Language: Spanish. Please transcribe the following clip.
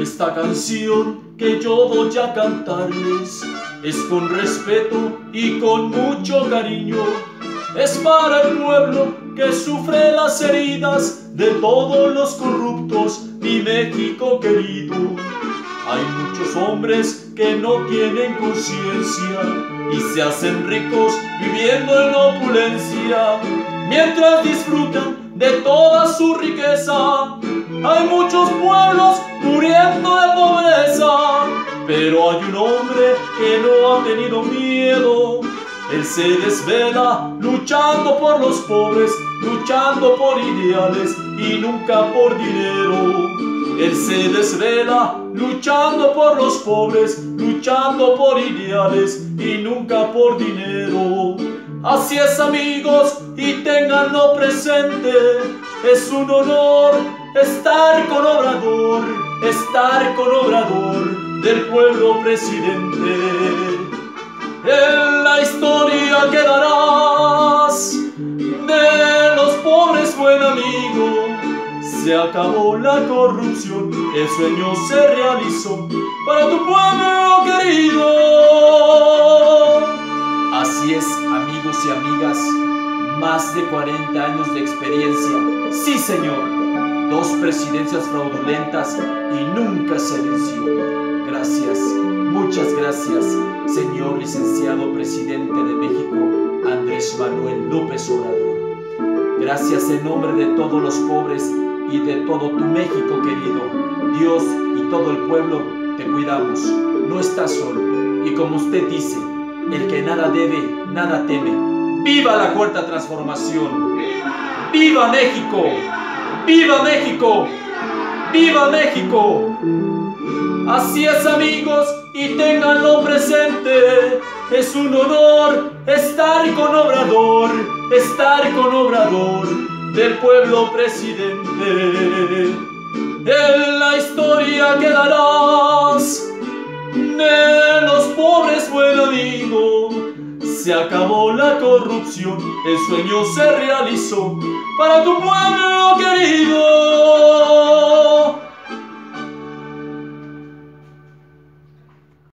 Esta canción que yo voy a cantarles es con respeto y con mucho cariño. Es para el pueblo que sufre las heridas de todos los corruptos, mi México querido. Hay muchos hombres que no tienen conciencia y se hacen ricos viviendo en opulencia, mientras disfrutan de toda su riqueza. Hay muchos pueblos muriendo de pobreza, pero hay un hombre que no ha tenido miedo. Él se desvela luchando por los pobres, luchando por ideales y nunca por dinero. Él se desvela luchando por los pobres, luchando por ideales y nunca por dinero. Así es amigos y tenganlo presente, es un honor estar con Obrador, estar con Obrador del pueblo presidente. En la historia quedarás de los pobres buen amigo. Se acabó la corrupción, el sueño se realizó para tu pueblo querido. Más de 40 años de experiencia. Sí, señor dos presidencias fraudulentas y nunca se venció. Gracias, muchas gracias, señor licenciado presidente de México, Andrés Manuel López Obrador. Gracias en nombre de todos los pobres y de todo tu México querido. Dios y todo el pueblo te cuidamos. No estás solo. Y como usted dice, el que nada debe, nada teme. ¡Viva la cuarta transformación! ¡Viva México! ¡Viva México! ¡Viva México! Así es amigos y ténganlo presente. Es un honor estar con Obrador, estar con Obrador del pueblo presidente. En la historia quedarás Se acabó la corrupción, el sueño se realizó para tu pueblo querido.